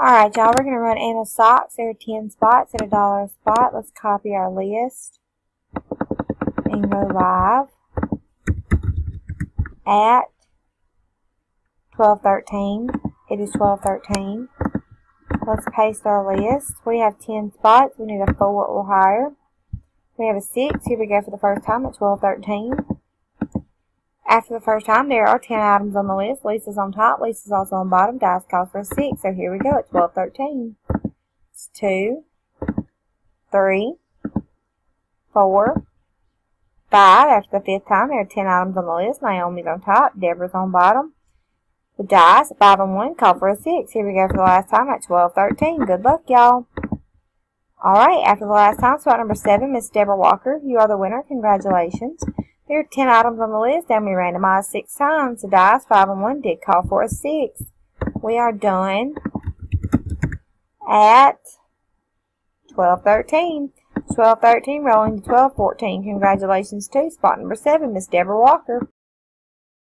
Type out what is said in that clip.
Alright, y'all, we're going to run Anna socks. There are 10 spots at a dollar a spot. Let's copy our list and go live at 1213. It is 1213. Let's paste our list. We have 10 spots. We need a 4 or higher. We have a 6. Here we go for the first time at 1213. After the first time, there are 10 items on the list. Lisa's on top. Lisa's also on bottom. Dice calls for a 6. So here we go at 12, 13. It's 2, 3, 4, 5. After the fifth time, there are 10 items on the list. Naomi's on top. Deborah's on bottom. The dice, 5 and 1, call for a 6. Here we go for the last time at 12, 13. Good luck, y'all. Alright, after the last time, spot number 7, Miss Deborah Walker. You are the winner. Congratulations. There are 10 items on the list and we randomized 6 times. The dice, 5 and 1, did call for a 6. We are done at 1213. 1213 rolling to 1214. Congratulations to spot number 7, Miss Deborah Walker.